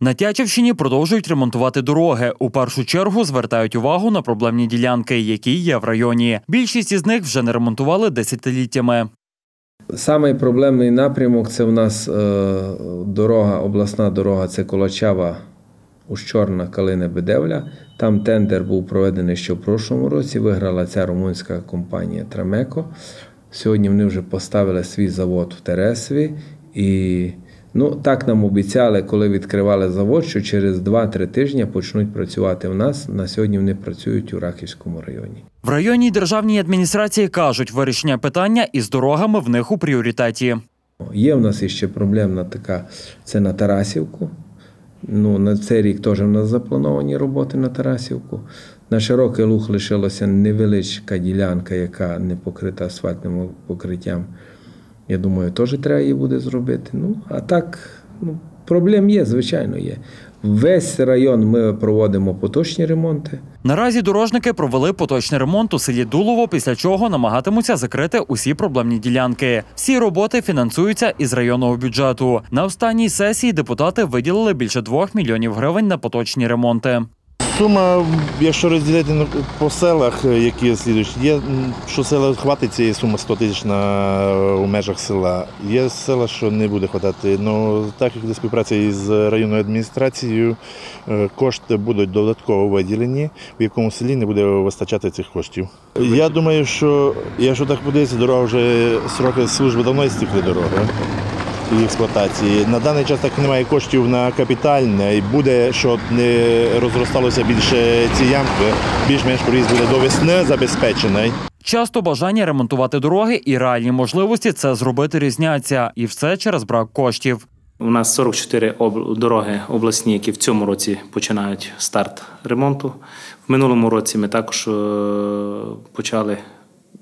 На Тячівщині продовжують ремонтувати дороги. У першу чергу звертають увагу на проблемні ділянки, які є в районі. Більшість із них вже не ремонтували десятиліттями. Самий проблемний напрямок це у нас е, дорога, обласна дорога, це Колочава Ущорна Калина Бедевля. Там тендер був проведений ще в прошлому році. Виграла ця румунська компанія Трамеко. Сьогодні вони вже поставили свій завод в Тересві. І ну, так нам обіцяли, коли відкривали завод, що через 2-3 тижні почнуть працювати в нас. На сьогодні вони працюють у Рахівському районі. В районній державній адміністрації кажуть, вирішення питання із дорогами в них у пріоритеті. Є в нас іще проблемна така, це на Тарасівку. Ну, на цей рік теж в нас заплановані роботи на Тарасівку. На широкий луг лишилася невеличка ділянка, яка не покрита асфальтним покриттям. Я думаю, теж треба її буде зробити. Ну, а так, ну, проблем є, звичайно, є. Весь район ми проводимо поточні ремонти. Наразі дорожники провели поточний ремонт у селі Дулово, після чого намагатимуться закрити усі проблемні ділянки. Всі роботи фінансуються із районного бюджету. На останній сесії депутати виділили більше 2 мільйонів гривень на поточні ремонти. Сума, якщо розділити по селах, е, які слідують, є, що села хватить цієї суми 100 тисяч на, у межах села. Є села, що не буде хватати. Ну, так як до співпраці із районною адміністрацією, е, кошти будуть додатково виділені, в якому селі не буде вистачати цих коштів. Я думаю, що якщо так подивитися, дорога вже сроки служби давно істікли дороги і експлуатації. На даний час так немає коштів на капітальне і буде, щоб не розросталося більше ці ямки, більш-менш проїзд буде до весни забезпечений. Часто бажання ремонтувати дороги і реальні можливості це зробити різняться, і все через брак коштів. У нас 44 об- дороги обласні, які в цьому році починають старт ремонту. В минулому році ми також е, почали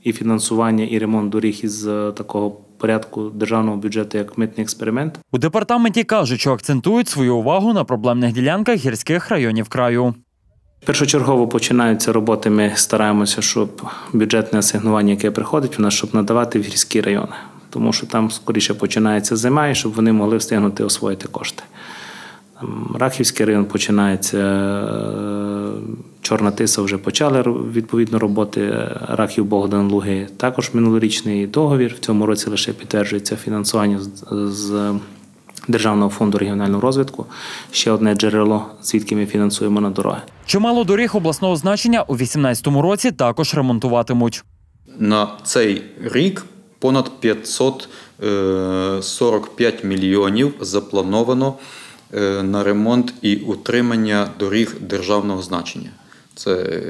і фінансування, і ремонт доріг із е, такого порядку державного бюджету, як митний експеримент. У департаменті кажуть, що акцентують свою увагу на проблемних ділянках гірських районів краю. Першочергово починаються роботи. Ми стараємося, щоб бюджетне асигнування, яке приходить, у нас щоб надавати в гірські райони, тому що там скоріше починається зима, і щоб вони могли встигнути освоїти кошти. Там Рахівський район починається, е, Чорна Тиса вже почали відповідно роботи. е, Рахів Богдан Луги також минулорічний договір. В цьому році лише підтверджується фінансування з- з Державного фонду регіонального розвитку. Ще одне джерело, звідки ми фінансуємо на дороги. Чимало доріг обласного значення у 2018 році також ремонтуватимуть. на цей рік понад 545 мільйонів заплановано е, на ремонт і утримання доріг державного значення. Це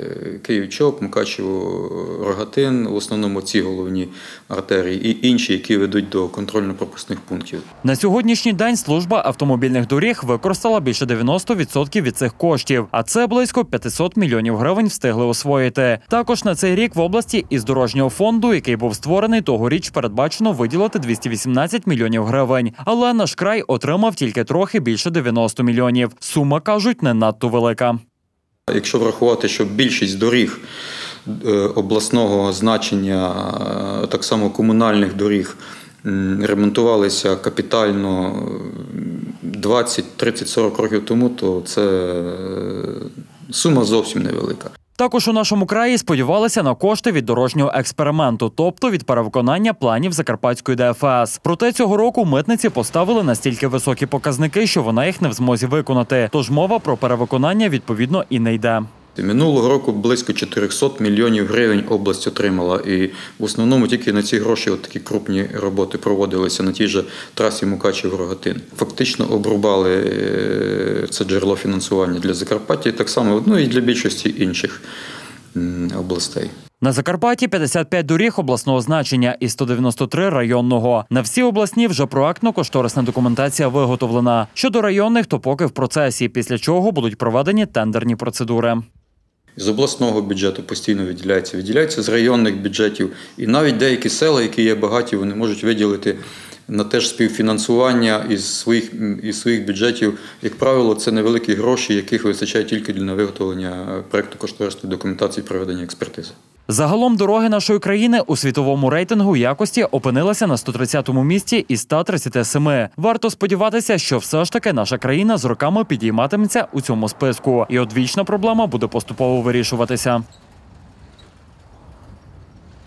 Київ-Чоп, Мукачево, Рогатин, в основному ці головні артерії, і інші, які ведуть до контрольно-пропускних пунктів. На сьогоднішній день служба автомобільних доріг використала більше 90% від цих коштів, а це близько 500 мільйонів гривень встигли освоїти. Також на цей рік в області із дорожнього фонду, який був створений тогоріч, передбачено виділити 218 мільйонів гривень. Але наш край отримав тільки трохи більше 90 мільйонів. Сума кажуть не надто велика. Якщо врахувати, що більшість доріг е, обласного значення, е, так само комунальних доріг, ремонтувалися капітально е, 20, 30, 40 років тому, то це е, сума зовсім невелика. Також у нашому краї сподівалися на кошти від дорожнього експерименту, тобто від перевиконання планів Закарпатської ДФС. Проте цього року митниці поставили настільки високі показники, що вона їх не в змозі виконати. Тож мова про перевиконання відповідно і не йде. Минулого року близько 400 мільйонів гривень область отримала, і в основному тільки на ці гроші от такі крупні роботи проводилися на тій же трасі Мукачев-Рогатин. Фактично обрубали е, це джерело фінансування для Закарпаття, так само ну, і для більшості інших областей. На Закарпатті 55 доріг обласного значення і 193 районного. На всі обласні вже проектно-кошторисна документація виготовлена. Щодо районних, то поки в процесі, після чого будуть проведені тендерні процедури. З обласного бюджету постійно виділяється, виділяється з районних бюджетів. І навіть деякі села, які є багаті, вони можуть виділити на теж співфінансування із своїх, із своїх бюджетів. Як правило, це невеликі гроші, яких вистачає тільки для виготовлення проекту кошторисної документації проведення експертизи. Загалом дороги нашої країни у світовому рейтингу якості опинилися на 130-му місці із 137. Варто сподіватися, що все ж таки наша країна з роками підійматиметься у цьому списку, і одвічна проблема буде поступово вирішуватися.